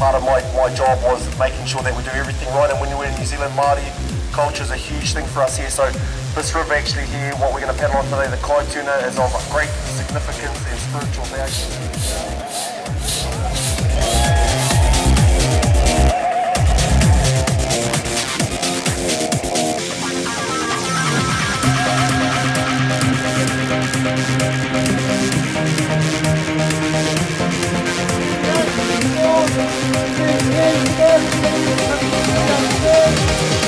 part of my, my job was making sure that we do everything right. And when you're in New Zealand, Māori culture is a huge thing for us here. So this river actually here, what we're going to paddle on today, the Kaituna, is of great significance and spiritual value. Thank you.